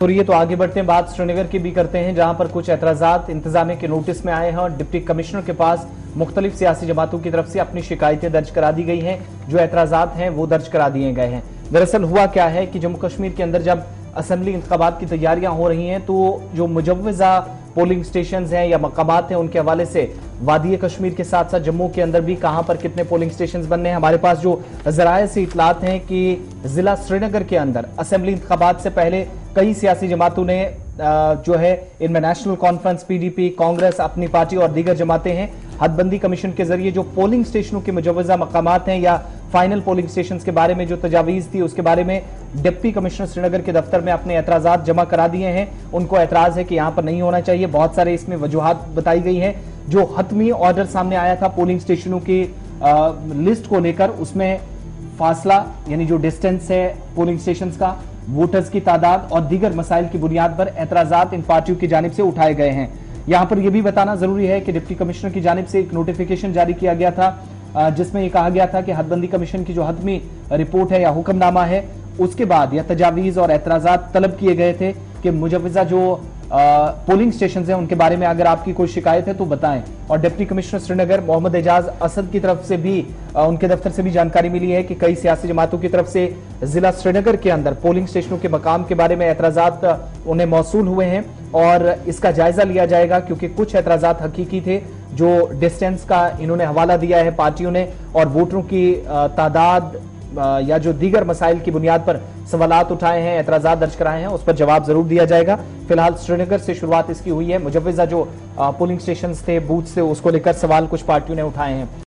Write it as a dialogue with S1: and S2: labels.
S1: और ये तो आगे बढ़ते हैं। बात श्रीनगर की भी करते हैं, जहाँ पर कुछ एतराजात इंतजामिया के नोटिस में आए हैं और डिप्टी कमिश्नर के पास मुख्तलिफ़ सियासी जमातों की तरफ़ से अपनी शिकायतें दर्ज करा दी गई हैं। जो एतराजात हैं, वो दर्ज करा दिए गए हैं। दरअसल हुआ क्या है कि जम्मू कश्मीर के अंदर जब असम्बली इंतबात की तैयारियाँ हो रही हैं तो जो मुजवजा पोलिंग स्टेशन हैं या मकामात हैं, उनके हवाले से वादी कश्मीर के साथ साथ जम्मू के अंदर भी कहाँ पर कितने पोलिंग स्टेशन बनने हैं। हमारे पास जो जराये से इतलात हैं कि जिला श्रीनगर के अंदर असम्बली इंतबात से पहले कई सियासी जमातों ने जो है, इनमें नेशनल कॉन्फ्रेंस पीडीपी कांग्रेस अपनी पार्टी और दीगर जमातें हैं। हदबंदी कमीशन के ज़रिए जो पोलिंग स्टेशनों के मुजवजा मकामात हैं या फाइनल पोलिंग स्टेशन के बारे में जो तजावीज थी, उसके बारे में डिप्टी कमिश्नर श्रीनगर के दफ्तर में अपने एतराजात जमा करा दिए हैं। उनको एतराज़ है कि यहाँ पर नहीं होना चाहिए। बहुत सारे इसमें वजूहत बताई गई है। जो हतमी ऑर्डर सामने आया था पोलिंग स्टेशनों की लिस्ट को लेकर, उसमें फासला, यानी जो डिस्टेंस है पोलिंग स्टेशन का वोटर्स की तादाद और दीगर मसाइल की बुनियाद पर एतराजात इन पार्टियों की जानब से उठाए गए हैं। यहाँ पर यह भी बताना ज़रूरी है कि डिप्टी कमिश्नर की जानब से एक नोटिफिकेशन जारी किया गया था जिसमें यह कहा गया था कि हदबंदी कमीशन की जो हतमी रिपोर्ट है या हुक्मनामा है, उसके बाद यह तजावीज और एतराजात तलब किए गए थे। कि मुजवजा जो पोलिंग स्टेशन है उनके बारे में अगर आपकी कोई शिकायत है तो बताएँ। और डिप्टी कमिश्नर श्रीनगर मोहम्मद एजाज असद की तरफ़ से भी आ, उनके दफ्तर से भी जानकारी मिली है कि कई सियासी जमातों की तरफ़ से जिला श्रीनगर के अंदर पोलिंग स्टेशनों के मकाम के बारे में एतराजात उन्हें मौसू हुए हैं। और इसका जायजा लिया जाएगा क्योंकि कुछ एतराजात हकीकी थे जो डिस्टेंस का इन्होंने हवाला दिया है पार्टियों ने। और वोटरों की तादाद या जो दीगर मसाइल की बुनियाद पर सवाल उठाए हैं एतराजा दर्ज कराए हैं, उस पर जवाब ज़रूर दिया जाएगा। फ़िलहाल श्रीनगर से शुरुआत इसकी हुई है। मुजवजा जो पोलिंग स्टेशन थे, बूथ थे उसको लेकर सवाल कुछ पार्टियों ने उठाए हैं।